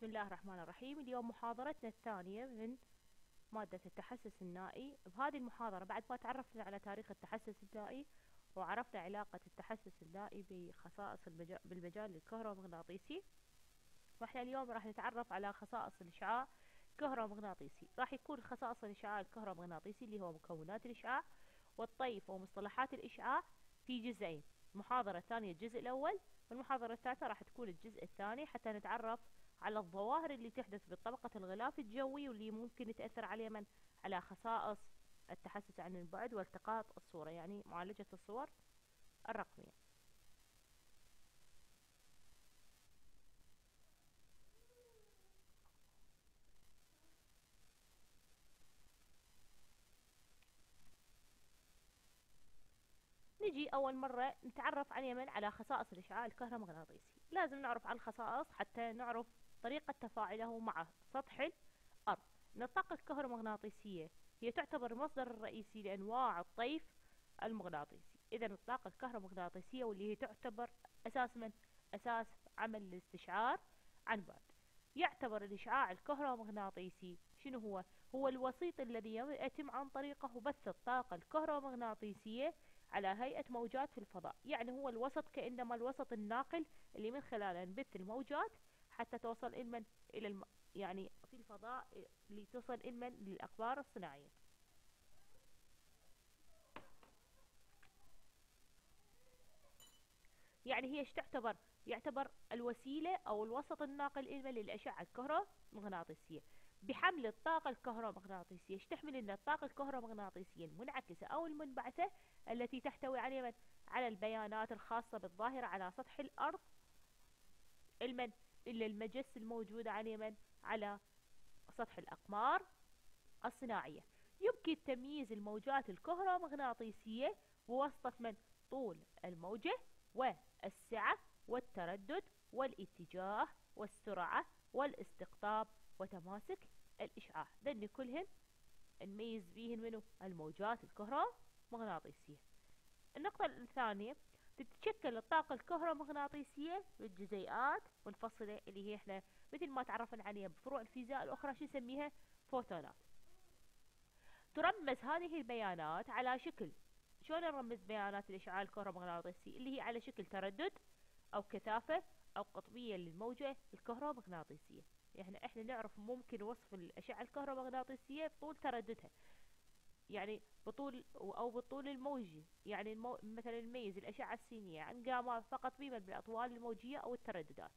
بسم الله الرحمن الرحيم. اليوم محاضرتنا الثانية من مادة التحسس النائي. بهذه المحاضرة بعد ما تعرفنا على تاريخ التحسس النائي وعرفنا علاقة التحسس النائي بخصائص المجال بالمجال الكهرومغناطيسي. وإحنا اليوم راح نتعرف على خصائص الإشعاع الكهرومغناطيسي. راح يكون خصائص الإشعاع الكهرومغناطيسي اللي هو مكونات الإشعاع والطيف ومصطلحات الإشعاع في جزئين. المحاضرة الثانية الجزء الأول والمحاضرة الثالثة راح تكون الجزء الثاني حتى نتعرف على الظواهر اللي تحدث بطبقة الغلاف الجوي واللي ممكن تأثر على من؟ على خصائص التحسس عن البعد والتقاط الصورة يعني معالجة الصور الرقمية. نجي أول مرة نتعرف عن يمن على خصائص الإشعاع الكهرومغناطيسي لازم نعرف عن الخصائص حتى نعرف طريقة تفاعله مع سطح الأرض. أن الطاقة الكهرومغناطيسية هي تعتبر المصدر الرئيسي لأنواع الطيف المغناطيسي. إذا الطاقة الكهرومغناطيسية واللي هي تعتبر أساس من؟ أساس عمل الاستشعار عن بعد. يعتبر الإشعاع الكهرومغناطيسي شنو هو؟ هو الوسيط الذي يتم عن طريقه بث الطاقة الكهرومغناطيسية على هيئة موجات في الفضاء. يعني هو الوسط كأنما الوسط الناقل اللي من خلاله نبث الموجات حتى توصل إلمن إلى الم... يعني في الفضاء لتصل إلمن للأقمار الصناعية. يعني هي إيش تعتبر؟ يعتبر الوسيلة أو الوسط الناقل إلمن للأشعة الكهرومغناطيسية. بحمل الطاقة الكهرومغناطيسية إيش تحمل إن الطاقة الكهرومغناطيسية المنعكسة أو المنبعثة التي تحتوي على على البيانات الخاصة بالظاهرة على سطح الأرض. المن إلا المجس الموجودة على اليمن على سطح الأقمار الصناعية. يمكن تمييز الموجات الكهرومغناطيسية بواسطة من؟ طول الموجة والسعة والتردد والاتجاه والسرعة والاستقطاب وتماسك الإشعاع. ذن كلهن نميز بيهن منه الموجات الكهرومغناطيسية. النقطة الثانية تتشكل الطاقة الكهرومغناطيسية بالجزيئات منفصلة اللي هي إحنا مثل ما تعرفنا عليها بفروع الفيزياء الأخرى شو نسميها فوتونات. ترمز هذه البيانات على شكل. شلون نرمز بيانات الإشعاع الكهرومغناطيسي اللي هي على شكل تردد أو كثافة أو قطبية للموجة الكهرومغناطيسية. يعني إحنا نعرف ممكن وصف الأشعة الكهرومغناطيسية بطول ترددها. يعني بطول أو بالطول الموجي يعني المو... مثلا نميز الأشعة السينية عن جاما فقط بما بالأطوال الموجية أو الترددات.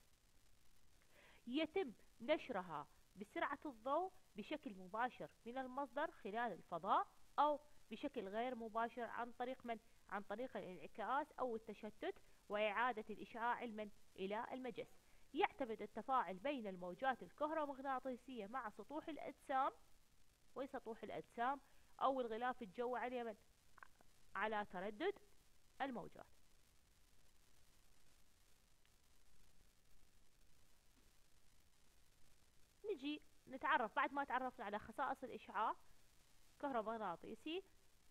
يتم نشرها بسرعة الضوء بشكل مباشر من المصدر خلال الفضاء أو بشكل غير مباشر عن طريق من؟ عن طريق الانعكاس أو التشتت وإعادة الإشعاع علما إلى المجس. يعتمد التفاعل بين الموجات الكهرومغناطيسية مع سطوح الأجسام وسطوح الأجسام؟ أو الغلاف الجوي على اليمن. على تردد الموجات. نجي نتعرف بعد ما تعرفنا على خصائص الإشعاع كهرومغناطيسي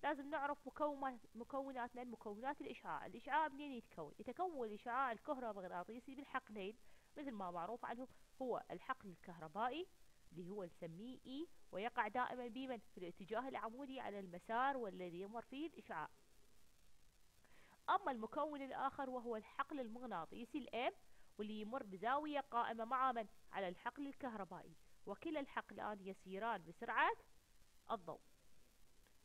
لازم نعرف مكونات مكوناتنا المكونات الإشعاع. الإشعاع منين يتكون؟ يتكون الإشعاع الكهرومغناطيسي بالحقنين مثل ما معروف عنه هو الحقن الكهربائي اللي هو نسميه E ويقع دائما بمن؟ في الاتجاه العمودي على المسار والذي يمر فيه الإشعاع. أما المكون الآخر وهو الحقل المغناطيسي الإم واللي يمر بزاوية قائمة مع من؟ على الحقل الكهربائي. وكلا الحقلان يسيران بسرعة الضوء.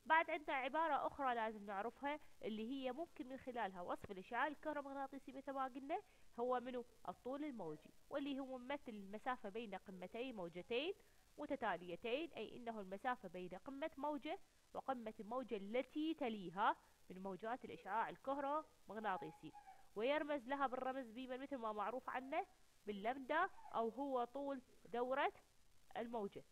بعد عندنا عبارة أخرى لازم نعرفها اللي هي ممكن من خلالها وصف الإشعاع الكهرومغناطيسي مثل ما قلنا هو منه الطول الموجي واللي هو ممثل المسافة بين قمتي موجتين متتاليتين أي إنه المسافة بين قمة موجة وقمة الموجة التي تليها من موجات الإشعاع الكهرومغناطيسي ويرمز لها بالرمز بيما مثل ما معروف عنه باللمدة أو هو طول دورة الموجة.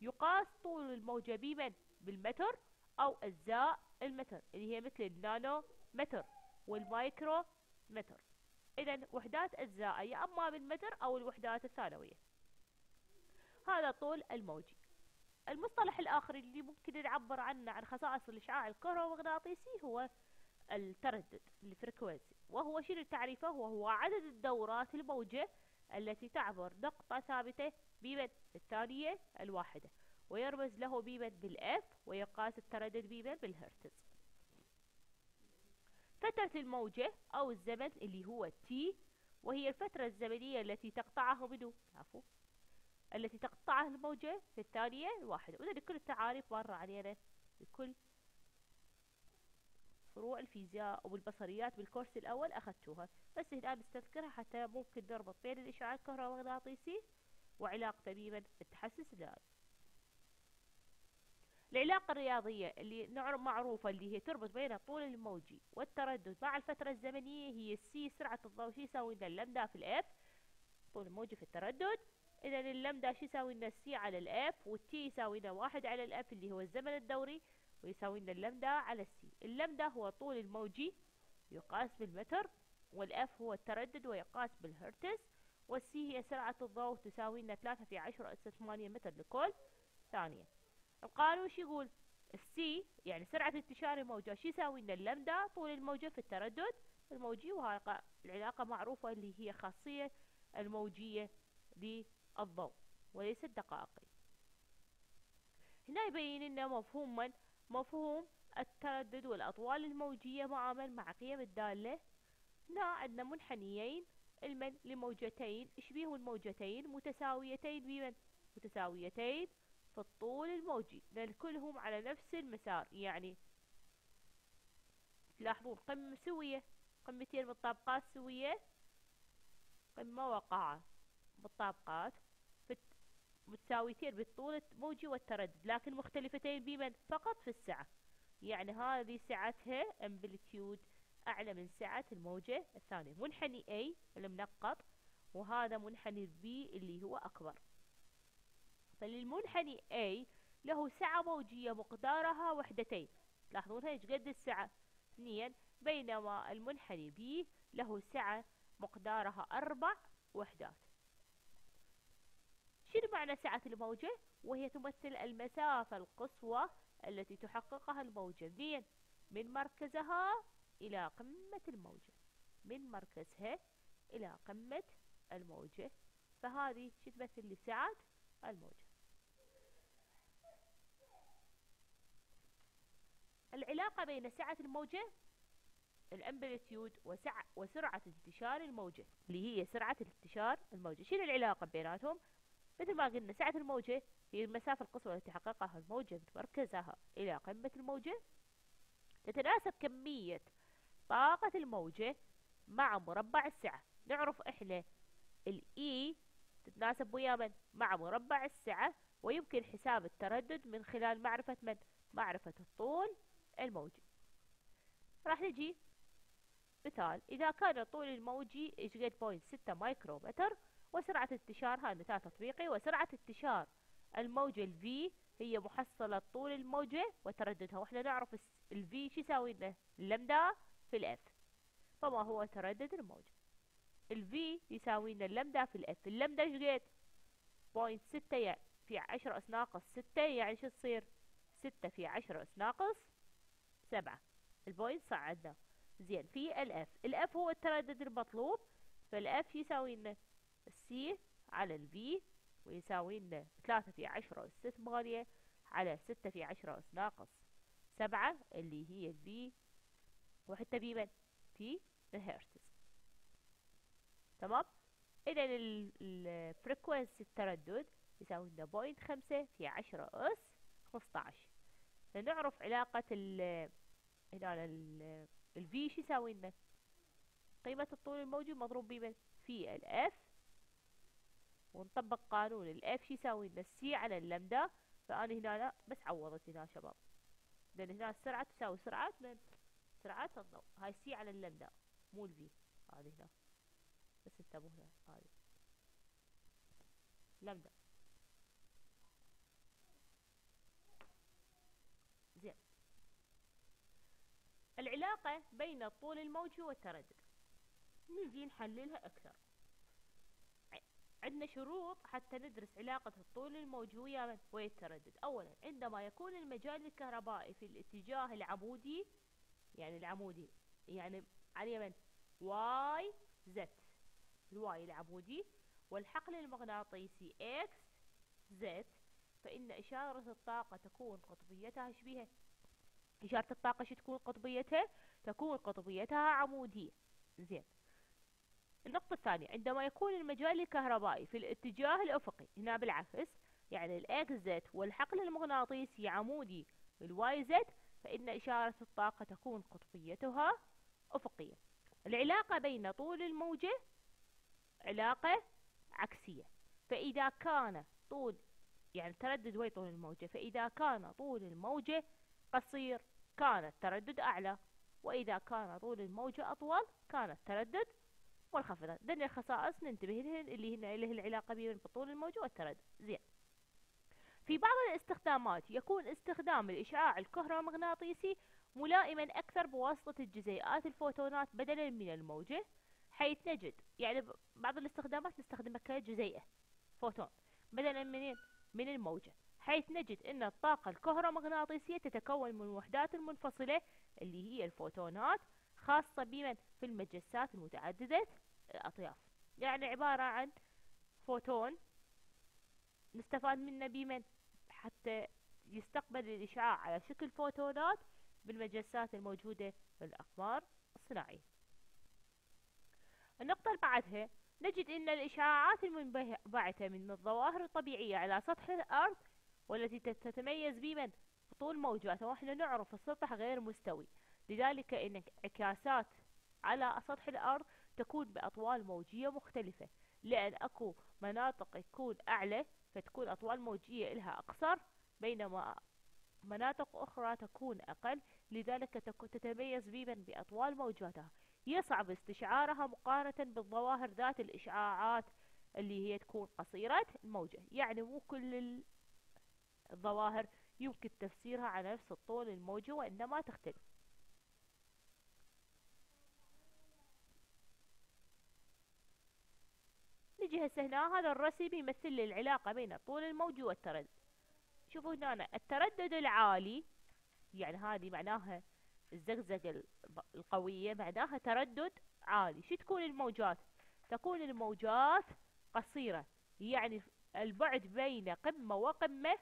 يقاس طول الموجة بمن؟ بالمتر أو أجزاء المتر اللي هي مثل النانو متر والمايكرو متر إذا وحدات أجزاء يا أما بالمتر أو الوحدات الثانوية. هذا طول الموجي. المصطلح الآخر اللي ممكن نعبر عنه عن خصائص الإشعاع الكهرومغناطيسي هو التردد ال frequency. وهو شنو تعريفه؟ وهو عدد الدورات الموجة التي تعبر نقطة ثابتة بمن الثانية الواحدة ويرمز له بمن بالإف ويقاس التردد بمن بالهرتز. فترة الموجة أو الزمن اللي هو تي وهي الفترة الزمنية التي تقطعه منه. عفوا. التي تقطعها الموجة في الثانية الواحدة وإذا كل التعاريف مرة علينا بكل فروع الفيزياء أو البصريات بالكورس الأول أخذتوها. بس هنا نستذكرها حتى ممكن نربط بين الإشعاع الكهرومغناطيسي وعلاقته تماما بالتحسس النائي العلاقة الرياضية اللي معروفة اللي هي تربط بين الطول الموجي والتردد مع الفترة الزمنية هي ال C سرعة الضوء شو يساوي لنا اللمدة في ال F طول الموجي في التردد. إذا اللمدة شو يساوي لنا السي على الاف والتي يساوي لنا واحد على ال F اللي هو الزمن الدوري ويساوي لنا اللمدة على ال C ال lambda هو طول الموجي يقاس بالمتر وال F هو التردد ويقاس بالهرتز وال C هي سرعة الضوء تساوي لنا ثلاثة في عشرة أس ثمانية متر لكل ثانية القانون شو يقول؟ ال C يعني سرعة انتشار الموجة. شو يساوي؟ لنا اللمدة طول الموجة في التردد الموجي وهاي العلاقة معروفة اللي هي خاصية الموجية للضوء وليس الدقائقي هنا يبين لنا مفهوما مفهوم التردد والأطوال الموجية معامل مع قيم الدالة. هنا عندنا منحنيين المن لموجتين. اشبيه الموجتين متساويتين بمن؟ متساويتين في الطول الموجي لأن كلهم على نفس المسار. يعني تلاحظون قمة سوية قمتين بالطابقات سوية قمة وقاعة بالطابقات متساويتين بالطول الموجي والتردد لكن مختلفتين بمن؟ فقط في السعة. يعني هذه سعتها امبليتيود أعلى من سعة الموجة الثانية. منحني A المنقط وهذا منحني B اللي هو أكبر. فللمنحني A له سعة موجية مقدارها وحدتين. تلاحظون إيش قد السعة؟ اثنين. بينما المنحني B له سعة مقدارها أربع وحدات. شنو معنى سعة الموجة؟ وهي تمثل المسافة القصوى التي تحققها الموجة. اثنين. من مركزها إلى قمة الموجة. من مركزها إلى قمة الموجة. فهذه تمثل لي سعة الموجة؟ العلاقة بين سعة الموجة ال amplitude وسع وسرعة انتشار الموجة اللي هي سرعة انتشار الموجة. شنو العلاقة بيناتهم؟ مثل ما قلنا سعة الموجة هي المسافة القصوى التي تحققها الموجة من مركزها إلى قمة الموجة. تتناسب كمية طاقة الموجة مع مربع السعة. نعرف إحنا ال E تتناسب ويا من؟ مع مربع السعة ويمكن حساب التردد من خلال معرفة من؟ معرفة الطول. الموجي. راح نجي. مثال إذا كان الطول الموجي إيش point ستة مايكرومتر وسرعة انتشار هذا مثال تطبيقي وسرعة انتشار الموجة ال V هي محصلة طول الموجة وترددها. وإحنا نعرف ال V شو يساوي؟ لنا اللمدة في ال F فما هو تردد الموجة؟ الفي يساوي لنا اللمدة في الاف اللمدة إيش قد؟ point ستة يعني في عشرة اس ناقص ستة يعني شو تصير؟ ستة في عشرة اس ناقص سبعة. ال point صعدنا. زين في ال F. ال F هو التردد المطلوب فال F يساوي لنا ال C على ال V ويساوي لنا ثلاثة في عشرة أس ثمانية على ستة في عشرة أس ناقص سبعة اللي هي ال V وحتى في من؟ في الهرتز تمام؟ إذا ال frequency التردد يساوي لنا point خمسة في عشرة أس خمسطعش لنعرف علاقة ال هنا ال V شو يساوي لنا؟ قيمة الطول الموجي مضروب بمن في ال F ونطبق قانون ال F شو يساوي لنا؟ ال C على اللمدة. فأنا هنا لا بس عوضت هنا شباب. لأن هنا السرعة تساوي سرعة من سرعة الضوء. هاي C على اللمدة مو ال V هذه هنا. بس انتبهوا هنا هذه. لمدة زين العلاقة بين الطول الموجي والتردد. نجي نحللها أكثر. عندنا شروط حتى ندرس علاقة الطول الموجي ويا التردد أولا عندما يكون المجال الكهربائي في الاتجاه العمودي يعني العمودي يعني على اليمين Y Z. ال Y العمودي والحقل المغناطيسي X Z فإن إشارة الطاقة تكون قطبيتها شبيهة. إشارة الطاقة شو تكون قطبيتها؟ تكون قطبيتها عمودية. زين. النقطة الثانية عندما يكون المجال الكهربائي في الاتجاه الأفقي هنا بالعكس يعني ال X Z والحقل المغناطيسي عمودي الواي زد فإن إشارة الطاقة تكون قطبيتها أفقية. العلاقة بين طول الموجة علاقة عكسية. فإذا كان طول يعني تردد وين طول الموجة؟ فإذا كان طول الموجة قصير كان التردد أعلى وإذا كان طول الموجة أطول كان التردد منخفضة. ذن الخصائص ننتبه لهن اللي هنا هي العلاقة بين طول الموجة والتردد. زين. في بعض الاستخدامات يكون استخدام الإشعاع الكهرومغناطيسي ملائما أكثر بواسطة الجزيئات الفوتونات بدلا من الموجة حيث نجد يعني بعض الاستخدامات نستخدمها كجزيئة فوتون بدلا من من الموجة حيث نجد أن الطاقة الكهرومغناطيسية تتكون من وحدات منفصلة اللي هي الفوتونات خاصة بمن؟ في المجسات المتعددة الأطياف. يعني عبارة عن فوتون نستفاد منه بمن؟ حتى يستقبل الإشعاع على شكل فوتونات بالمجسات الموجودة في الأقمار الصناعية. النقطة اللي بعدها نجد أن الإشعاعات المنبعثة من الظواهر الطبيعية على سطح الأرض والتي تتميز بمن طول موجاتها وإحنا نعرف السطح غير مستوي. لذلك انعكاسات على سطح الأرض تكون بأطوال موجية مختلفة. لأن أكو مناطق يكون أعلى فتكون أطوال موجية إلها أقصر بينما مناطق أخرى تكون أقل. لذلك تتميز بيبا بأطوال موجاتها يصعب استشعارها مقارنة بالظواهر ذات الإشعاعات اللي هي تكون قصيرة الموجة. يعني مو كل الظواهر يمكن تفسيرها على نفس الطول الموجي وإنما تختلف. نجي هسه هنا هذا الرسم يمثل العلاقة بين طول الموج والتردد. شوفوا هنا التردد العالي يعني هذه معناها الزقزقة القوية معناها تردد عالي. شو تكون الموجات؟ تكون الموجات قصيرة يعني البعد بين قمة وقمة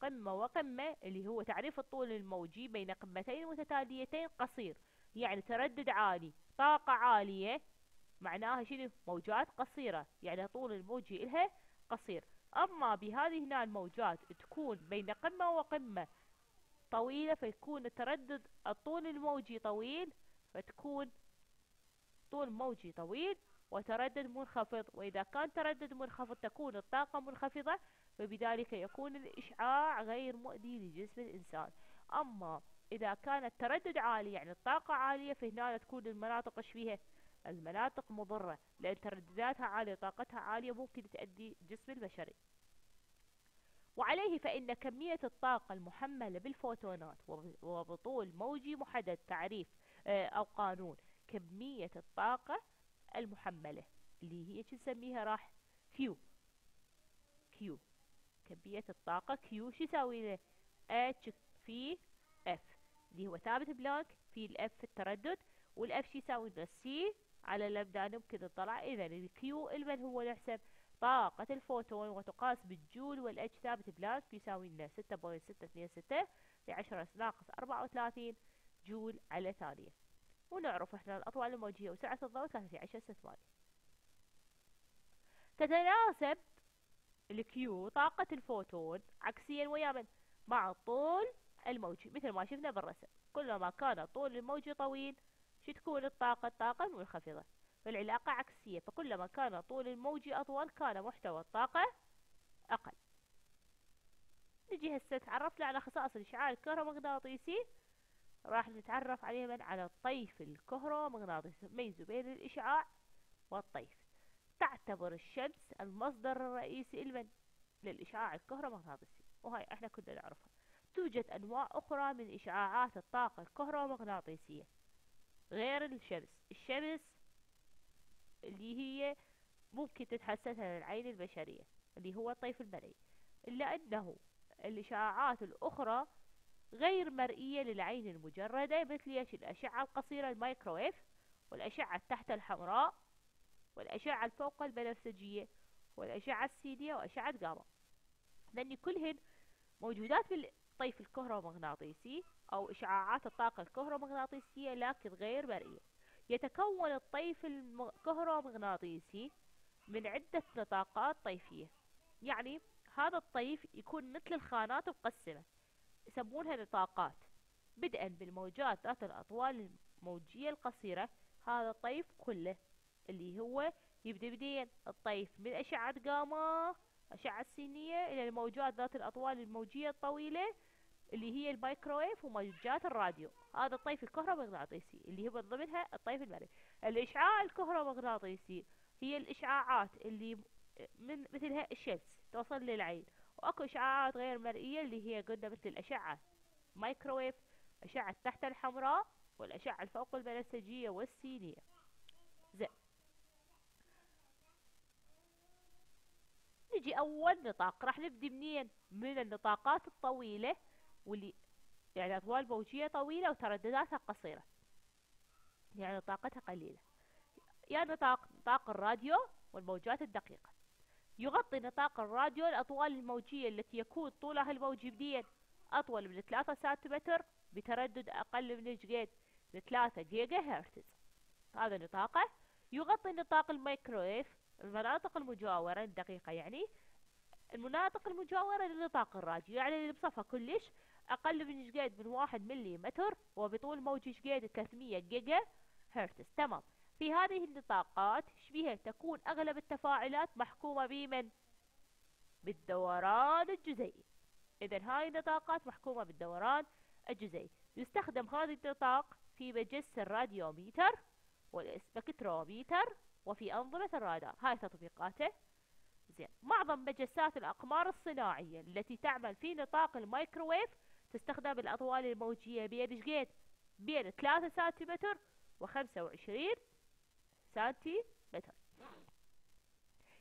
قمة وقمة اللي هو تعريف الطول الموجي بين قمتين متتاليتين قصير. يعني تردد عالي طاقة عالية معناها شنو؟ موجات قصيرة. يعني طول الموجي إلها قصير. أما بهذه هنا الموجات تكون بين قمة وقمة طويلة فيكون تردد الطول الموجي طويل فتكون طول موجي طويل وتردد منخفض. وإذا كان تردد منخفض تكون الطاقة منخفضة فبذلك يكون الإشعاع غير مؤذي لجسم الإنسان. أما إذا كان التردد عالي يعني الطاقة عالية فهنا تكون المناطق فيها؟ المناطق مضرة لأن تردداتها عالية طاقتها عالية ممكن تؤدي جسم البشري. وعليه فإن كمية الطاقة المحملة بالفوتونات وبطول موجي محدد تعريف آه، أو قانون كمية الطاقة المحملة اللي هي نسميها؟ راح Q. Q. كمية الطاقة Q شو يساوي له؟ H في F اللي هو ثابت بلانك في ال F في التردد وال F شو يساوي؟ له C على اللمدة نمكن نطلع اذا ال Q إلمن هو نحسب طاقة الفوتون وتقاس بالجول وال H ثابت بلانك يساوي لنا ستة point ستة اثنين ستة لعشرة ناقص أربعة وثلاثين جول على ثانية. ونعرف إحنا الأطوال الموجية وسرعة الضوء في عشرة ثواني تتناسب ال Q طاقة الفوتون عكسيا ويا من؟ مع الطول الموجي مثل ما شفنا بالرسم. كلما كان طول الموج طويل شو تكون الطاقة الطاقة منخفضة فالعلاقة عكسية فكلما كان طول الموج أطول كان محتوى الطاقة أقل. نجي هسه تعرفنا على خصائص الإشعاع الكهرومغناطيسي. راح نتعرف عليه من؟ على الطيف الكهرومغناطيسي. ميزوا بين الإشعاع والطيف. تعتبر الشمس المصدر الرئيسي لمن؟ للإشعاع الكهرومغناطيسي. وهاي إحنا كنا نعرفها. توجد أنواع أخرى من إشعاعات الطاقة الكهرومغناطيسية غير الشمس. الشمس اللي هي ممكن تتحسسها للعين البشرية اللي هو الطيف المرئي إلا أنه الإشعاعات الأخرى غير مرئية للعين المجردة مثل الأشعة القصيرة الميكرويف والأشعة تحت الحمراء والأشعة الفوق البنفسجية والأشعة السينية وأشعة جاما. لأن كلهن موجودات بالطيف الكهرومغناطيسي أو إشعاعات الطاقة الكهرومغناطيسية لكن غير مرئية. يتكون الطيف الكهرومغناطيسي من عدة نطاقات طيفية. يعني هذا الطيف يكون مثل الخانات مقسمة. يسمونها نطاقات. بدءا بالموجات ذات الأطوال الموجية القصيرة هذا الطيف كله اللي هو يبدأ بدين الطيف من أشعة جاما أشعة سينية إلى الموجات ذات الأطوال الموجية الطويلة اللي هي الميكرويف وموجات الراديو. هذا الطيف الكهرومغناطيسي اللي هو من ضمنها الطيف المرئي. الإشعاع الكهرومغناطيسي هي الإشعاعات اللي من مثلها الشمس توصل للعين. وأكو إشعاعات غير مرئية اللي هي قلنا مثل الأشعة مايكرويف أشعة تحت الحمراء والأشعة الفوق البنفسجية والسينية زين نجي أول نطاق. راح نبدي منين؟ من النطاقات الطويلة واللي يعني أطوال موجية طويلة وتردداتها قصيرة. يعني طاقتها قليلة. يا نطاق نطاق الراديو والموجات الدقيقة. يغطي نطاق الراديو الأطوال الموجية التي يكون طولها الموجي بديا أطول من 3 سنتيمتر بتردد أقل من جيجا 3 جيجا هرتز. هذا نطاقه. يغطي نطاق الميكرويف المناطق المجاورة الدقيقة يعني. المناطق المجاورة لنطاق الراديو يعني اللي بصفها كلش. أقل من جيجا من واحد مليمتر وبطول موج جيجا 300 جيجا هرتز. تمام. في هذه النطاقات شبيها تكون أغلب التفاعلات محكومة بمن؟ بالدوران الجزيئي. إذا هاي النطاقات محكومة بالدوران الجزيئي. يستخدم هذا النطاق في مجس الراديوميتر والسبكتروميتر وفي أنظمة الرادار. هاي تطبيقاته. زين. معظم مجسات الأقمار الصناعية التي تعمل في نطاق الميكروويف تستخدم الأطوال الموجية بين شقيت بين 3 سنتيمتر و25 سنتي متر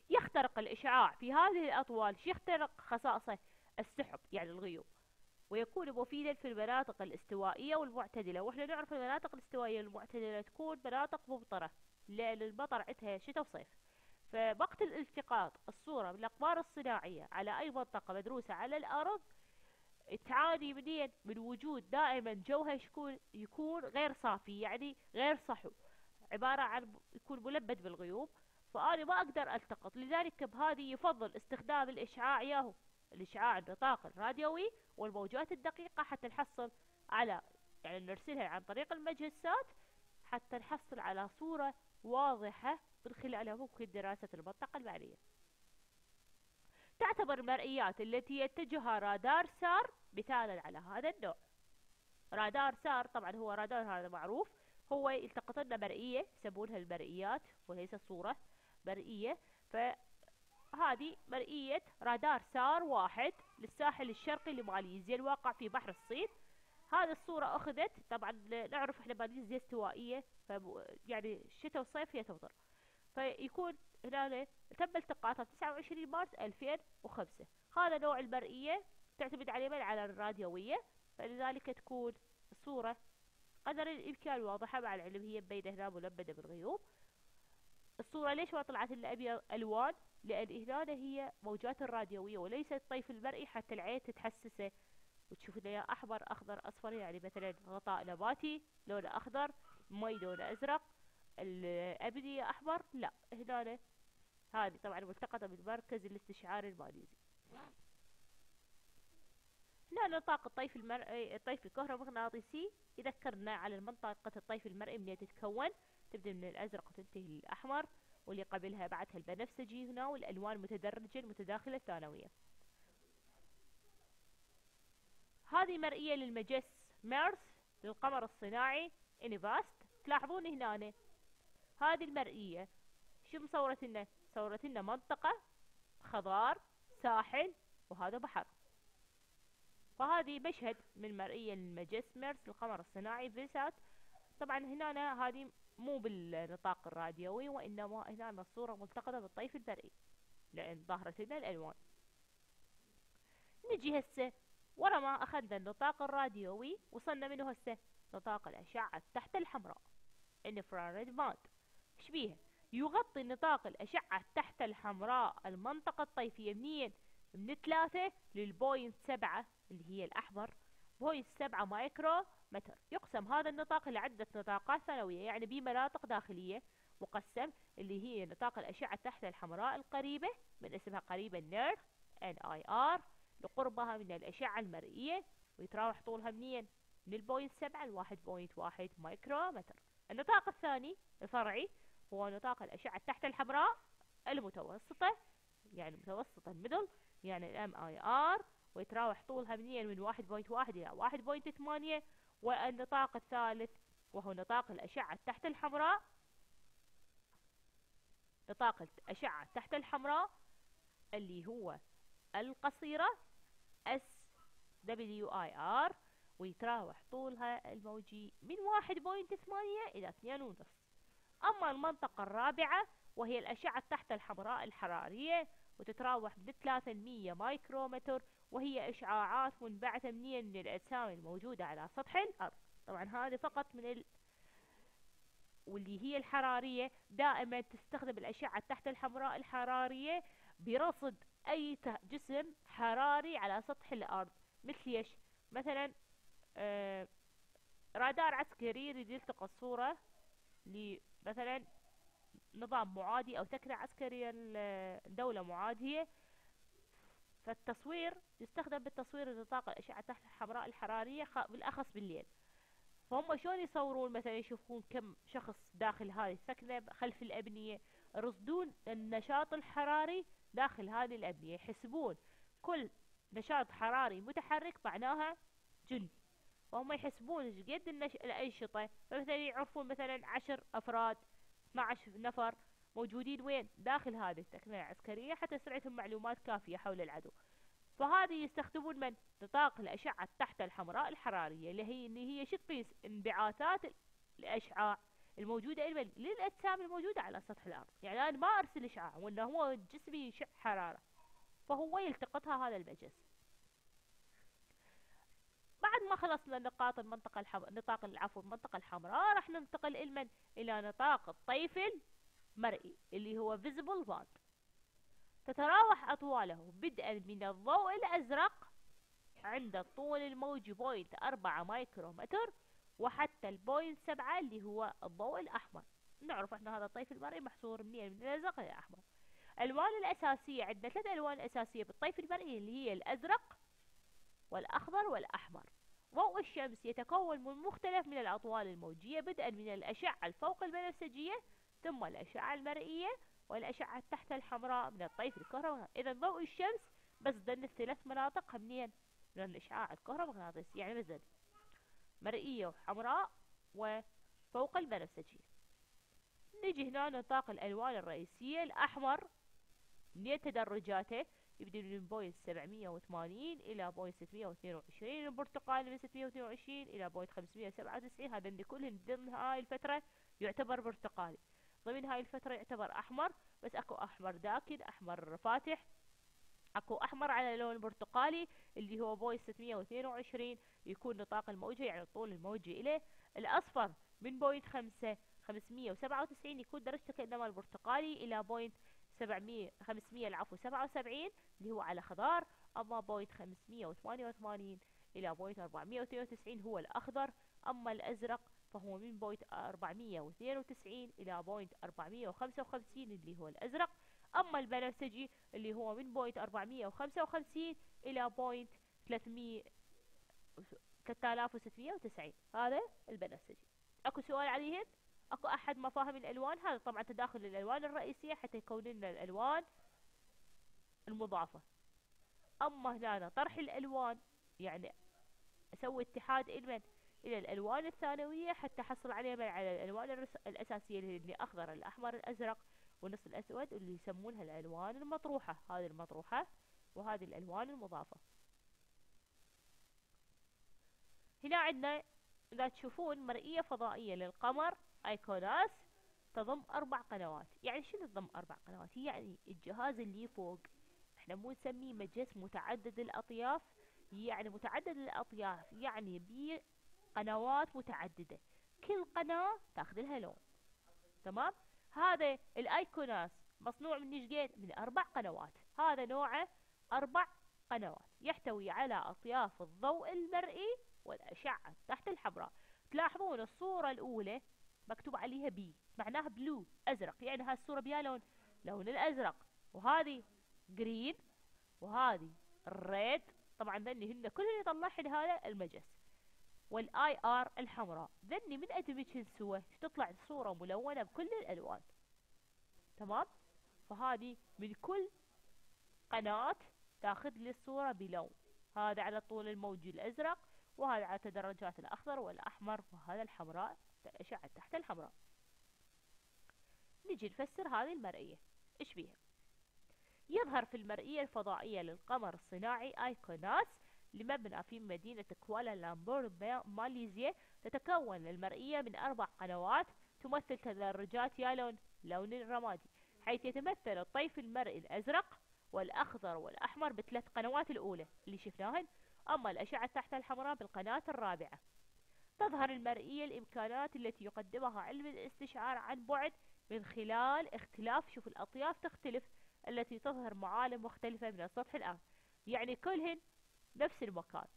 يخترق الإشعاع في هذه الأطوال يخترق خصائصه السحب يعني الغيوم ويكون مفيدا في المناطق الاستوائية والمعتدلة. وإحنا نعرف المناطق الاستوائية والمعتدلة تكون مناطق ممطرة. لأن المطر عندها شتاء وصيف فوقت الالتقاط الصورة من الأقمار الصناعية على أي منطقة مدروسة على الأرض تعاني منين؟ من وجود دائما جوها يكون يكون غير صافي يعني غير صحو. عبارة عن يكون ملبد بالغيوم. فأنا ما أقدر ألتقط. لذلك بهذه يفضل استخدام الإشعاع ياهو. الإشعاع النطاق الراديوي والموجات الدقيقة حتى نحصل على يعني نرسلها عن طريق المجسات حتى نحصل على صورة واضحة من خلالها ممكن دراسة المنطقة المعنية. تعتبر المرئيات التي يتجهها رادار سار مثالا على هذا النوع. رادار سار طبعا هو رادار هذا معروف. هو يلتقط لنا مرئية يسمونها المرئيات وليس صورة مرئية. فهذه مرئية رادار سار واحد للساحل الشرقي لماليزيا الواقع في بحر الصين هذه الصورة أخذت. طبعا نعرف إحنا ماليزيا استوائية يعني الشتاء والصيف هي تمطر فيكون هنا تم التقاطها 29 مارس 2005 هذا نوع المرئية تعتمد على على الراديوية. فلذلك تكون الصورة قدر الإمكان واضحة مع العلم هي مبينة هنا ملبدة بالغيوم. الصورة ليش ما طلعت إلا أبيض ألوان؟ لأن هنا هي موجات الراديوية وليس الطيف المرئي حتى العين تتحسسه. وتشوف لها أحمر أخضر أصفر يعني مثلا غطاء نباتي لونه أخضر مي لونه أزرق الأبنية أحمر لا هنا هذه طبعا ملتقطة من مركز الاستشعار الماليزي. هنا نطاق الطيف المرئي الطيف الكهرومغناطيسي. يذكرنا على المنطقة الطيف المرئي من تتكون تبدأ من الأزرق وتنتهي للأحمر واللي قبلها بعدها البنفسجي هنا والألوان متدرجة المتداخلة الثانوية هذه مرئية للمجس MERIS للقمر الصناعي Envisat. تلاحظون هنا هذه المرئية شو مصورت لنا صورت لنا منطقة خضار ساحل وهذا بحر. فهذه مشهد من مرئية المجس MERIS للقمر الصناعي. Envisat طبعا هنا هذه مو بالنطاق الراديوي وإنما هنا الصورة ملتقطة بالطيف المرئي لأن ظهرت لنا الألوان. نجي هسه ورا ما أخذنا النطاق الراديوي وصلنا منه هسه نطاق الأشعة تحت الحمراء. infrared band شبيه يغطي نطاق الأشعة تحت الحمراء المنطقة الطيفية منين؟ من ثلاثة لل point سبعة اللي هي الأحمر. point سبعة مايكرو متر يقسم هذا النطاق لعدة نطاقات ثانوية يعني بمناطق داخلية. مقسم اللي هي نطاق الأشعة تحت الحمراء القريبة من اسمها قريبة near NIR لقربها من الأشعة المرئية ويتراوح طولها منين؟ من ال point سبعة لواحد point واحد مايكرومتر. النطاق الثاني الفرعي هو نطاق الأشعة تحت الحمراء المتوسطة يعني متوسطة ال middle يعني ال MIR ويتراوح طولها منين؟ من واحد point واحد إلى واحد point ثمانية. والنطاق الثالث وهو نطاق الأشعة تحت الحمراء. نطاق الأشعة تحت الحمراء اللي هو القصيرة S W I R ويتراوح طولها الموجي من واحد point ثمانية إلى اثنين ونص أما المنطقة الرابعة وهي الأشعة تحت الحمراء الحرارية وتتراوح من 300 مايكرومتر وهي إشعاعات منبعثة من الأجسام الموجودة على سطح الأرض. طبعا هذه فقط من ال... واللي هي الحرارية. دائما تستخدم الأشعة تحت الحمراء الحرارية برصد أي جسم حراري على سطح الأرض. مثل إيش؟ مثلا آه رادار عسكري يريد يلتقط صورة لمثلا نظام معادي أو ثكنة عسكرية لدولة معادية. فالتصوير يستخدم بالتصوير نطاق الأشعة تحت الحمراء الحرارية بالأخص بالليل. فهم شلون يصورون؟ مثلا يشوفون كم شخص داخل هذه الثكنة خلف الأبنية. يرصدون النشاط الحراري داخل هذه الأبنية يحسبون كل نشاط حراري متحرك معناها جندي وهم يحسبون إيش قد النش... الأنشطة. فمثلا يعرفون مثلا عشر أفراد 12 نفر موجودين وين؟ داخل هذه التكنية العسكرية حتى يسرعتهم معلومات كافية حول العدو. فهذه يستخدمون من؟ نطاق الأشعة تحت الحمراء الحرارية اللي هي اللي هي شو تقيس انبعاثات الأشعاع الموجودة للأجسام الموجودة على سطح الأرض. يعني أنا ما أرسل إشعاع وإنه هو جسمي يشع حرارة. فهو يلتقطها هذا المجس بعد ما خلصنا نقاط المنطقة الحم... نطاق العفو المنطقة الحمراء راح ننتقل المن إلى نطاق الطيف المرئي اللي هو visible band تتراوح أطواله. بدءا من الضوء الأزرق عند الطول الموجي point أربعة مايكرومتر. وحتى ال point سبعة اللي هو الضوء الأحمر. نعرف إحنا هذا الطيف المرئي محصور منين من الأزرق إلى الأحمر. الألوان الأساسية عندنا ثلاث ألوان أساسية بالطيف المرئي اللي هي الأزرق والأخضر والأحمر. ضوء الشمس يتكون من مختلف من الأطوال الموجية بدءا من الأشعة الفوق البنفسجية ثم الأشعة المرئية والأشعة تحت الحمراء من الطيف الكهربائي إذا ضوء الشمس بس ضمن الثلاث مناطق منين من الإشعاع الكهرومغناطيسي يعني مثلا مرئية وحمراء وفوق البنفسجية نجي هنا نطاق الألوان الرئيسية الأحمر من تدرجاته يبدأ من point 780 إلى point 622 البرتقالي من 622 إلى point 597 هذا اللي كلهن ضمن هاي الفترة يعتبر برتقالي. ضمن هاي الفترة يعتبر أحمر بس أكو أحمر داكن أحمر فاتح اكو أحمر على اللون البرتقالي اللي هو point 622 يكون نطاق الموجة يعني طول الموجة إليه. الأصفر من point 5 597 يكون درجته كأنما البرتقالي إلى point 700 500 العفو 77 اللي هو على خضار. أما point 588 إلى point 492 هو الأخضر. أما الأزرق فهو من point 492 إلى point 455 اللي هو الأزرق. أما البنفسجي اللي هو من point 455 إلى point 300 3690 هذا البنفسجي. أكو سؤال عليهن؟ أكو أحد ما فاهم الألوان؟ هذا طبعا تداخل الألوان الرئيسية حتى يكون لنا الألوان المضافة. أما هنا طرح الألوان يعني أسوي اتحاد إلمن إلى الألوان الثانوية حتى احصل عليها على الألوان الأساسية اللي أخضر الأحمر الأزرق. والنص الأسود اللي يسمونها الألوان المطروحة. هذه المطروحة وهذه الألوان المضافة. هنا عندنا إذا تشوفون مرئية فضائية للقمر ايكوناس تضم أربع قنوات. يعني شنو تضم أربع قنوات؟ يعني الجهاز اللي فوق. إحنا مو نسميه مجس متعدد الأطياف. يعني متعدد الأطياف يعني بيه قنوات متعددة. كل قناة تاخذ لها لون. تمام؟ هذا الأيكوناس مصنوع من إيش من أربع قنوات. هذا نوعه أربع قنوات يحتوي على أطياف الضوء المرئي والأشعة تحت الحمراء. تلاحظون الصورة الأولى مكتوب عليها B معناها blue أزرق يعني هاي الصورة بيها لون لون الأزرق. وهذه green وهذه ال red طبعا ذني هن كلهن يطلعهن هذا المجس. وال IR الحمراء. ذني من ادمجهن سوا تطلع صورة ملونة بكل الألوان. تمام؟ فهذه من كل قناة تاخذ لي الصورة بلون. هذا على طول الموج الأزرق وهذا على تدرجات الأخضر والأحمر وهذا الحمراء الاشعة تحت الحمراء. نجي نفسر هذه المرئية. إيش بيها؟ يظهر في المرئية الفضائية للقمر الصناعي آيكوناس لمبنى في مدينة كوالالمبور ماليزيا تتكون المرئية من أربع قنوات تمثل تدرجات يا لون الرمادي حيث يتمثل الطيف المرئي الأزرق والأخضر والأحمر بثلاث قنوات الأولى اللي شفناهن أما الأشعة تحت الحمراء بالقناة الرابعة. تظهر المرئية الإمكانات التي يقدمها علم الاستشعار عن بعد من خلال اختلاف شوف الأطياف تختلف التي تظهر معالم مختلفة من السطح الأرض يعني كلهن نفس المكان.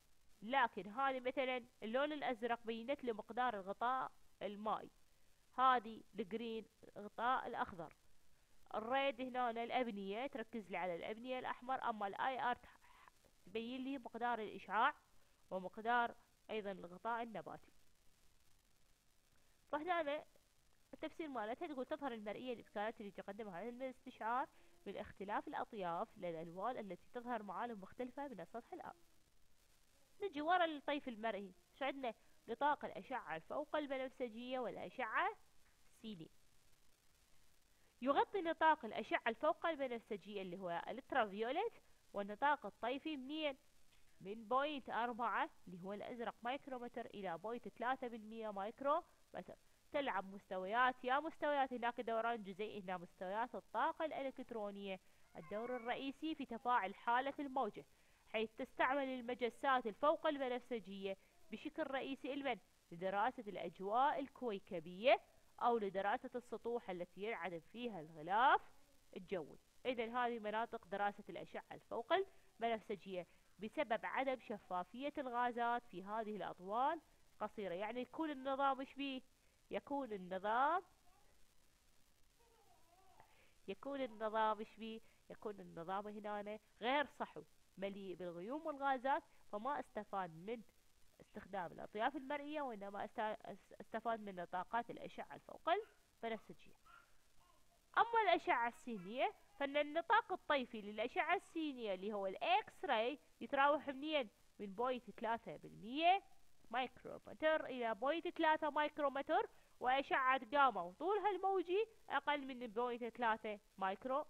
لكن هذه مثلا اللون الأزرق بينت لي مقدار الغطاء المائي هذه ال green غطاء الأخضر. ال red هنا الأبنية تركز لي على الأبنية الأحمر. أما ال IR تبين لي مقدار الإشعاع ومقدار أيضا الغطاء النباتي. فهنا التفسير مالتها تقول تظهر المرئية الإمكانات اللي تقدمها علم الاستشعار من اختلاف الأطياف للألوان التي تظهر معالم مختلفة من سطح الأرض. نجي ورا الطيف المرئي. شو عندنا؟ نطاق الأشعة الفوق البنفسجية والأشعة السينية يغطي نطاق الأشعة الفوق البنفسجية اللي هو ultraviolet والنطاق الطيفي منين؟ من point أربعة اللي هو الأزرق مايكرومتر إلى point ثلاثة بالمية مايكرومتر تلعب مستويات يا مستويات هناك دوران جزيئي هنا مستويات الطاقة الإلكترونية. الدور الرئيسي في تفاعل حالة الموجة حيث تستعمل المجسات الفوق البنفسجية بشكل رئيسي إلمن لدراسة الأجواء الكويكبية أو لدراسة السطوح التي ينعدم فيها الغلاف الجوي. إذا هذه مناطق دراسة الأشعة الفوق البنفسجية بسبب عدم شفافية الغازات في هذه الأطوال قصيرة يعني يكون النظام إيش بيه يكون النظام يكون النظام إيش بيه يكون النظام هنا غير صحو مليء بالغيوم والغازات فما استفاد من استخدام الأطياف المرئية وإنما استفاد من طاقات الأشعة الفوق البنفسجية أما الأشعة السينية فإن النطاق الطيفي للأشعة السينية اللي هو ال X-ray يتراوح منين؟ من point ثلاثة بالمية مايكرومتر إلى point ثلاثة مايكرومتر. وأشعة جاما وطولها الموجي أقل من point ثلاثة مايكرو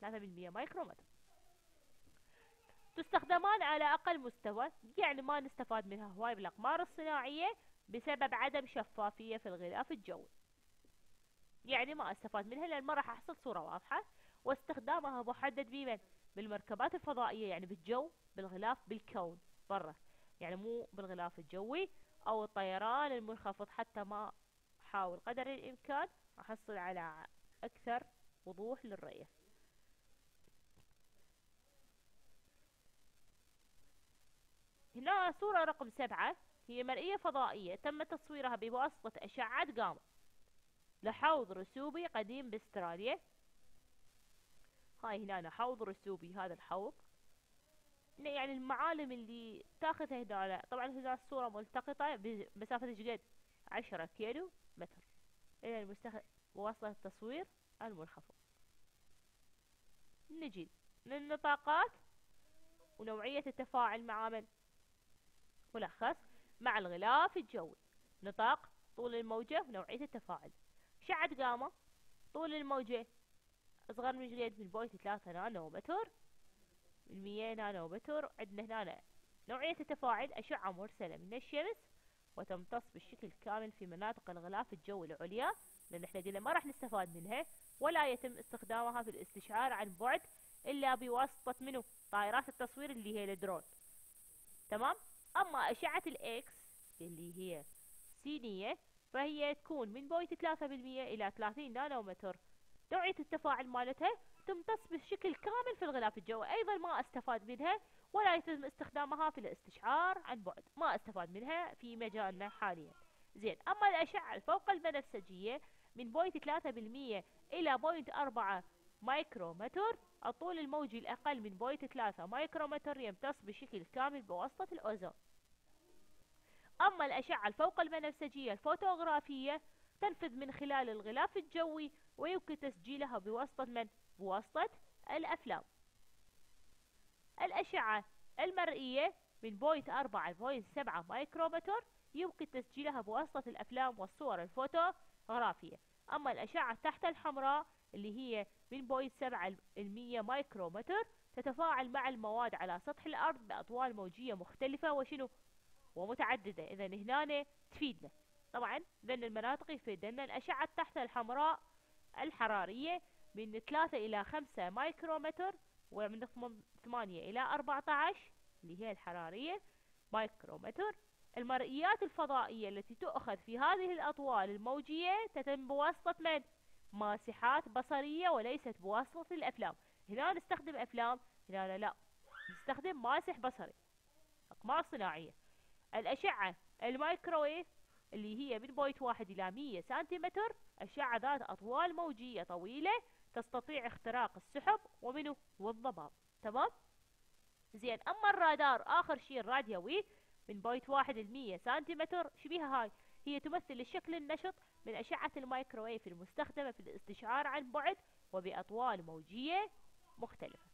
ثلاثة بالمية مايكرومتر. تستخدمان على أقل مستوى يعني ما نستفاد منها هواي بالأقمار الصناعية بسبب عدم شفافية في الغلاف الجوي. يعني ما أستفاد منها لأن ما راح أحصل صورة واضحة واستخدامها محدد بمن؟ بالمركبات الفضائية يعني بالجو بالغلاف بالكون برا. يعني مو بالغلاف الجوي أو الطيران المنخفض حتى ما أحاول قدر الإمكان أحصل على أكثر وضوح للرؤية هنا صورة رقم سبعة. هي مرئية فضائية. تم تصويرها بواسطة أشعة جاما لحوض رسوبي قديم باستراليا. هاي هنا حوض رسوبي هذا الحوض. يعني المعالم اللي تاخذها هنا طبعا هنا الصورة ملتقطة بمسافة قد؟ عشرة كيلو. متر إلى المستخ... وصل التصوير المنخفض. نجي للنطاقات ونوعية التفاعل مع من؟ ملخص مع الغلاف الجوي. نطاق طول الموجة ونوعية التفاعل. شعة جاما طول الموجة. أصغر من جريد من point ثلاثة نانو متر من مية نانو متر عندنا هنا نوعية التفاعل أشعة مرسلة من الشمس. وتمتص بالشكل الكامل في مناطق الغلاف الجوي العليا لأن إحنا قلنا ما راح نستفاد منها ولا يتم استخدامها في الاستشعار عن بعد إلا بواسطة منه طائرات التصوير اللي هي الدرون. تمام؟ أما أشعة ال X اللي هي سينية فهي تكون من point ثلاثة بالمية إلى ثلاثين نانومتر. نوعية التفاعل مالتها تمتص بشكل كامل في الغلاف الجوي أيضا ما أستفاد منها ولا يتم استخدامها في الاستشعار عن بعد. ما استفاد منها في مجالنا حاليا. زين أما الأشعة الفوق البنفسجية من point ثلاثة بالمية إلى point أربعة مايكرومتر الطول الموجي الأقل من point ثلاثة مايكرومتر يمتص بشكل كامل بواسطة الأوزون. أما الأشعة الفوق البنفسجية الفوتوغرافية تنفذ من خلال الغلاف الجوي ويمكن تسجيلها بواسطة من؟ بواسطة الأفلام. الأشعة المرئية من point أربعة ل point سبعة مايكرومتر يمكن تسجيلها بواسطة الأفلام والصور الفوتوغرافية. أما الأشعة تحت الحمراء اللي هي من point سبعة لمية مايكرومتر تتفاعل مع المواد على سطح الأرض بأطوال موجية مختلفة وشنو؟ ومتعددة. إذا هنا تفيدنا. طبعا ذن المناطق يفيدنا الأشعة تحت الحمراء الحرارية من 3 إلى 5 مايكرومتر ومن 8 إلى 14 اللي هي الحرارية مايكرومتر المرئيات الفضائية التي تؤخذ في هذه الأطوال الموجية تتم بواسطة من؟ ماسحات بصرية وليست بواسطة الأفلام. هنا نستخدم أفلام هنا لا نستخدم ماسح بصري أقمار صناعية. الأشعة المايكرويف اللي هي من point واحد إلى مية سنتيمتر. أشعة ذات أطوال موجية طويلة تستطيع اختراق السحب ومنه والضباب. تمام؟ زين أما الرادار آخر شيء الراديوي من point واحد لمية سنتيمتر شبيها هاي؟ هي تمثل الشكل النشط من أشعة المايكروويف المستخدمة في الاستشعار عن بعد وبأطوال موجية مختلفة.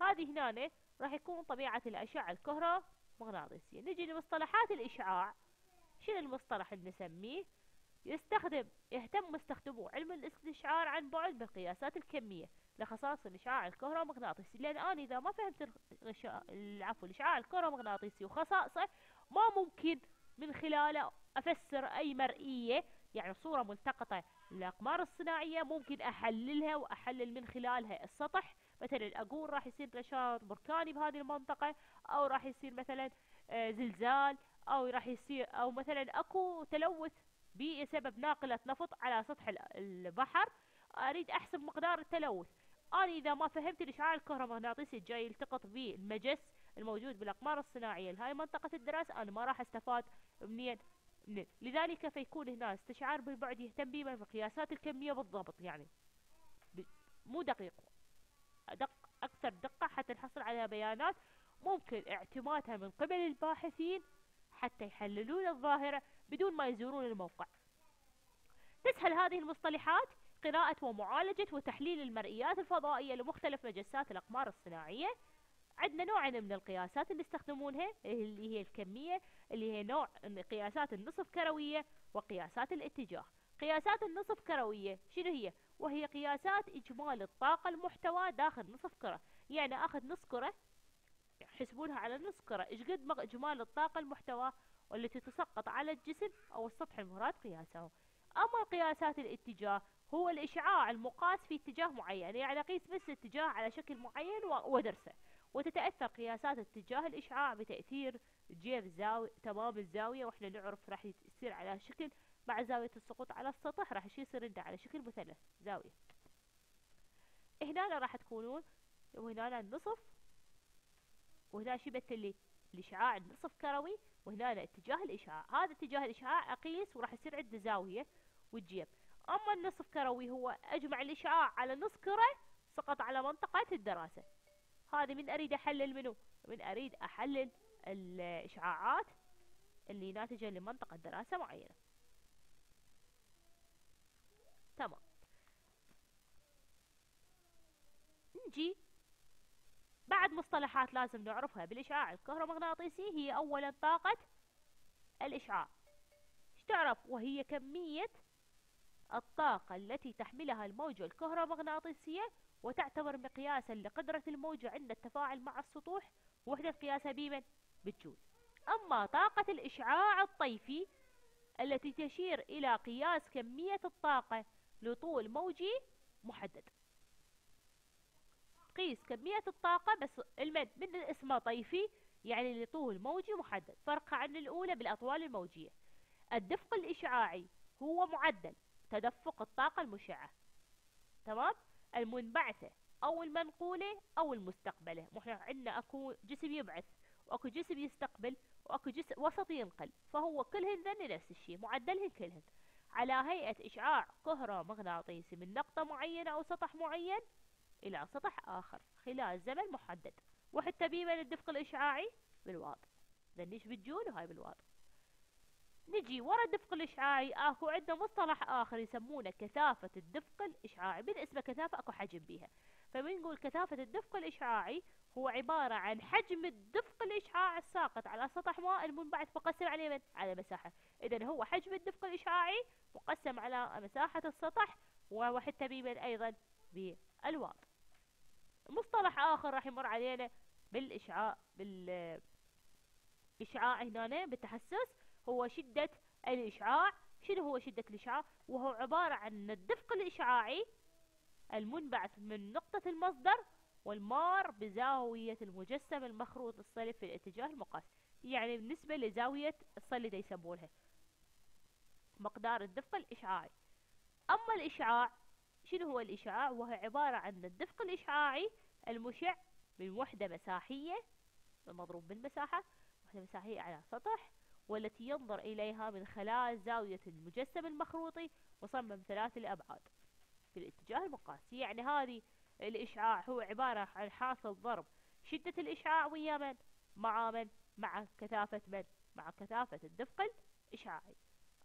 هذه هنا راح يكون طبيعة الأشعة الكهرومغناطيسية. نجي لمصطلحات الإشعاع. شنو المصطلح اللي نسميه؟ يستخدم يهتم مستخدمو علم الاستشعار عن بعد بالقياسات الكمية لخصائص الإشعاع الكهرومغناطيسي. لأن أنا إذا ما فهمت العفو الإشعاع الكهرومغناطيسي وخصائصه ما ممكن من خلاله أفسر أي مرئية يعني صورة ملتقطة للأقمار الصناعية ممكن أحللها وأحلل من خلالها السطح. مثلا أقول راح يصير نشاط بركاني بهذه المنطقة أو راح يصير مثلا آه، زلزال أو راح يصير أو مثلا أكو تلوث بيئي سبب ناقلة نفط على سطح البحر. أريد أحسب مقدار التلوث. أنا إذا ما فهمت الإشعاع الكهرومغناطيسي الجاي يلتقط بالمجس الموجود بالأقمار الصناعية لهاي منطقة الدراسة أنا ما راح أستفاد منين؟ منين؟ لذلك فيكون هنا استشعار بالبعد يهتم بما في القياسات الكمية بالضبط يعني مو دقيق. دق أكثر دقة حتى نحصل على بيانات ممكن اعتمادها من قبل الباحثين حتى يحللون الظاهرة. بدون ما يزورون الموقع. تسهل هذه المصطلحات قراءة ومعالجة وتحليل المرئيات الفضائية لمختلف مجسات الأقمار الصناعية. عندنا نوعين من القياسات اللي يستخدمونها اللي هي الكمية اللي هي نوع قياسات النصف كروية وقياسات الاتجاه. قياسات النصف كروية شنو هي؟ وهي قياسات إجمال الطاقة المحتوى داخل نصف كرة. يعني أخذ نص كرة يحسبونها على نص كرة. إيش قد إجمال الطاقة المحتوى والتي تسقط على الجسم أو السطح المراد قياسه. أما قياسات الاتجاه هو الإشعاع المقاس في اتجاه معين يعني أقيس بس اتجاه على شكل معين ودرسه. وتتأثر قياسات اتجاه الإشعاع بتأثير جيب الزاوية تمام الزاوية وإحنا نعرف راح يصير على شكل مع زاوية السقوط على السطح راح يصير عنده على شكل مثلث زاوية. هنا راح تكونون وهنا النصف وهنا شبه اللي الإشعاع النصف كروي وهنا اتجاه الإشعاع. هذا اتجاه الإشعاع أقيس وراح يصير عنده زاوية والجيب أما النصف كروي هو أجمع الإشعاع على نص كرة سقط على منطقة الدراسة. هذه من أريد أحلل منه من أريد أحلل الإشعاعات اللي ناتجة لمنطقة دراسة معينة. تمام. نجي بعد مصطلحات لازم نعرفها بالإشعاع. الكهرومغناطيسي هي أولا طاقة الإشعاع. تعرف؟ وهي كمية الطاقة التي تحملها الموجة الكهرومغناطيسية وتعتبر مقياسا لقدرة الموجة عند التفاعل مع السطوح. وحدة قياسها بمن؟ بالجول أما طاقة الإشعاع الطيفي التي تشير إلى قياس كمية الطاقة لطول موجي محدد. قيس كمية الطاقة بس المد من اسمه طيفي يعني لطول موجي محدد فرق عن الأولى بالأطوال الموجية. الدفق الإشعاعي هو معدل تدفق الطاقة المشعة. تمام؟ المنبعثة أو المنقولة أو المستقبلة. إحنا عندنا أكو جسم يبعث وأكو جسم يستقبل وأكو جسم وسط ينقل. فهو كلهن ذن نفس الشيء معدلهن كلهن. على هيئة إشعاع كهرومغناطيسي من نقطة معينة أو سطح معين إلى سطح آخر خلال زمن محدد وحتى بيمن الدفق الإشعاعي بالواط ذنيش بالجول وهاي بالواط نجي ورا الدفق الإشعاعي آكو عندنا مصطلح آخر يسمونه كثافة الدفق الإشعاعي. من اسمه كثافة؟ أكو حجم بيها. فمن نقول كثافة الدفق الإشعاعي هو عبارة عن حجم الدفق الإشعاعي الساقط على سطح ماء المنبعث مقسم على من؟ على مساحة. إذا هو حجم الدفق الإشعاعي مقسم على مساحة السطح وحتى بيمن أيضا بالواط مصطلح آخر راح يمر علينا بالإشعاع بالإشعاع هنا بالتحسس هو شدة الإشعاع. شنو هو شدة الإشعاع؟ وهو عبارة عن الدفق الإشعاعي المنبعث من نقطة المصدر والمار بزاوية المجسم المخروط الصلب في الاتجاه المقاس. يعني بالنسبة لزاوية الصلدة يسمونها. مقدار الدفق الإشعاعي. أما الإشعاع شنو هو الإشعاع وهو عبارة عن الدفق الإشعاعي المشع من وحدة مساحية المضروب بالمساحة وحدة مساحية على سطح والتي ينظر إليها من خلال زاوية المجسم المخروطي مصمم ثلاث الأبعاد. في الاتجاه المقاسي يعني هذه الإشعاع هو عبارة عن حاصل ضرب شدة الإشعاع ويا من؟ مع من؟ مع كثافة من؟ مع كثافة الدفق الإشعاعي.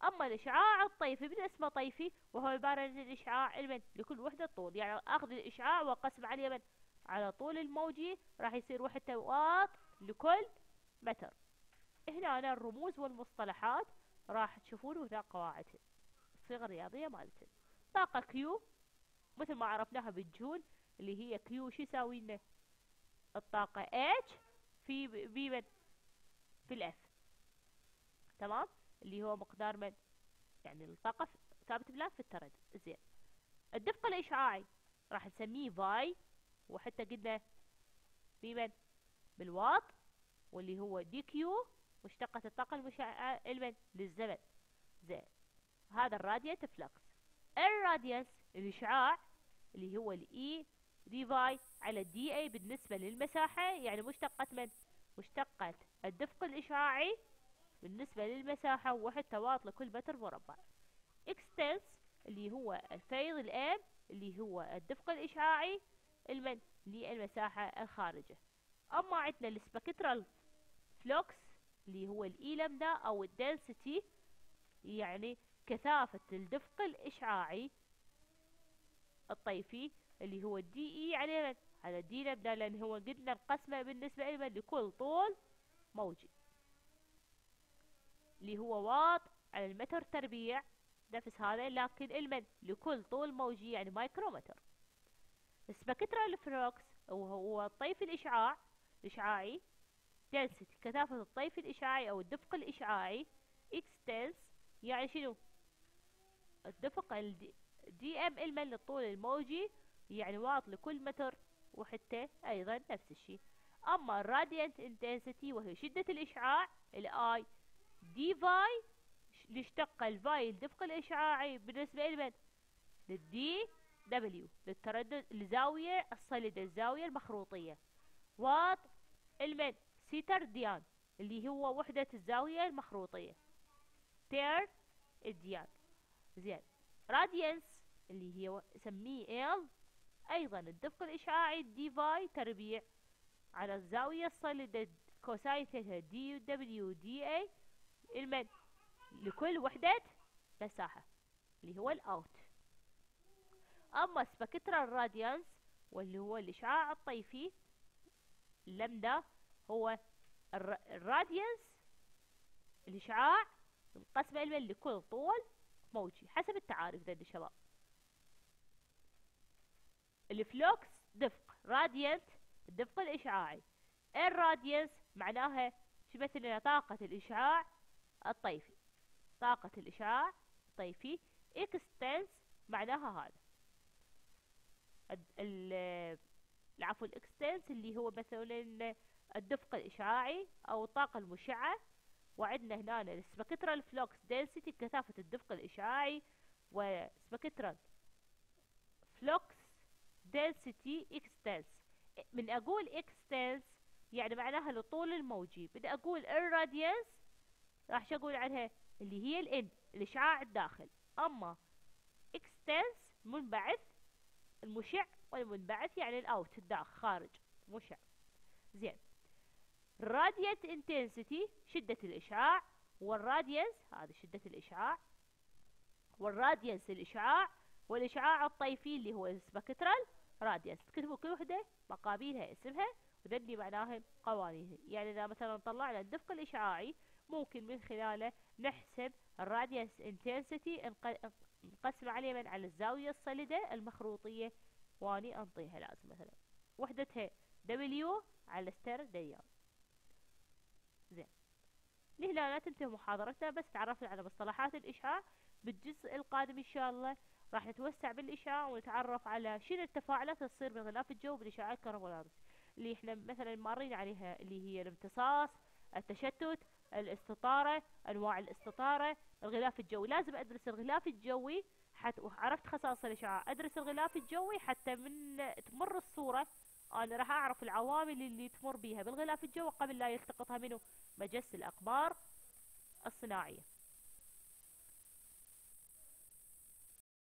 أما الإشعاع الطيفي اسمه طيفي؟ وهو عبارة عن الإشعاع المن لكل وحدة طول. يعني أخذ الإشعاع وقسم عليه من على طول الموجي راح يصير وحدة واط لكل متر. هنا أنا الرموز والمصطلحات راح تشوفون هنا قواعدها الصيغة الرياضية مالتها. طاقة Q مثل ما عرفناها بالجول اللي هي Q شو يساوي لنا؟ الطاقة H في بي في الأف. تمام؟ اللي هو مقدار من يعني الطاقة ثابت بلا في التردد زين. الدفق الإشعاعي راح نسميه فاي وحتى قلنا بمن بالواط واللي هو دي كيو مشتقة الطاقة المشعة المن للزمن. زين. هذا الراديانت فلكس. الراديانس الإشعاع اللي هو الإي d phi على d A بالنسبة للمساحة يعني مشتقة من؟ مشتقة. الدفق الإشعاعي بالنسبة للمساحة واحد واط لكل متر مربع. exitance اللي هو الفيض الآن اللي هو الدفق الإشعاعي المن للمساحة الخارجة. أما عندنا ال spectral flux اللي هو ال E lambda أو ال density يعني كثافة الدفق الإشعاعي الطيفي اللي هو ال d E على على d لأن هو قلنا القسمة بالنسبة لنا لكل طول موجي اللي هو واط على المتر تربيع. نفس هذا لكن المن لكل طول موجي يعني مايكرومتر. spectral flux وهو الطيف الإشعاع الإشعاعي density كثافة الطيف الإشعاعي أو الدفق الإشعاعي exitance يعني شنو؟ الدفق d M المن للطول الموجي يعني واط لكل متر وحتى أيضا نفس الشيء. أما ال radiant intensity وهي شدة الإشعاع ال I d phi نشتق ال phi الدفق الإشعاعي بالنسبة لمن للدي دبليو للتردد الزاوية الصلدة الزاوية المخروطية. واط المن؟ steradian اللي هو وحدة الزاوية المخروطية. steradian. زين. radiance اللي هي سميه L أيضا الدفق الإشعاعي d phi تربيع على الزاوية الصلدة cosine theta d w d A المن لكل وحدة مساحة اللي هو الواط. أما spectral radiance واللي هو الإشعاع الطيفي ال L lambda هو ال radiance الإشعاع مقسمة علما لكل طول موجي حسب التعاريف ذا الشباب. ال flux دفق radiant الدفق الإشعاعي. ال radiance معناها لنا طاقة الإشعاع الطيفي. طاقة الإشعاع الطيفي exitance معناها هذا. العفو ال exitance اللي هو مثلا الدفق الإشعاعي أو الطاقة المشعة. وعندنا هنا ال spectral flux density كثافة الدفق الإشعاعي. و spectral flux density exitance من أقول exitance يعني معناها الطول الموجي بدي أقول ال radiance راح أقول عنها؟ اللي هي الان الإشعاع الداخل. أما extends منبعث المشع والمنبعث يعني الأوت الداخل خارج مشع. زين. radiant intensity شدة الإشعاع. والراديانس هذه شدة الإشعاع. والراديانس الإشعاع. والإشعاع الطيفي اللي هو السبكترال راديانس تكتبوا كل وحدة مقابلها اسمها وذني معناها قوانين يعني إذا مثلا طلعنا الدفق الإشعاعي ممكن من خلاله نحسب ال radiance intensity نقسم عليه من على الزاوية الصلدة المخروطية. واني أنطيها لازم مثلا. وحدتها W على steradian. زين. لهنا تنتهي محاضرتنا بس تعرفنا على مصطلحات الإشعاع بالجزء القادم إن شاء الله راح نتوسع بالإشعاع ونتعرف على شنو التفاعلات تصير من غلاف الجو بالإشعاع الكهرومغناطيسي اللي إحنا مثلا مارين عليها اللي هي الامتصاص التشتت الاستطارة أنواع الاستطارة الغلاف الجوي. لازم أدرس الغلاف الجوي حتى وعرفت خصائص الإشعاع. أدرس الغلاف الجوي حتى من تمر الصورة. أنا راح أعرف العوامل اللي تمر بيها. بالغلاف الجوي قبل لا يلتقطها منه مجس الاقمار الصناعية.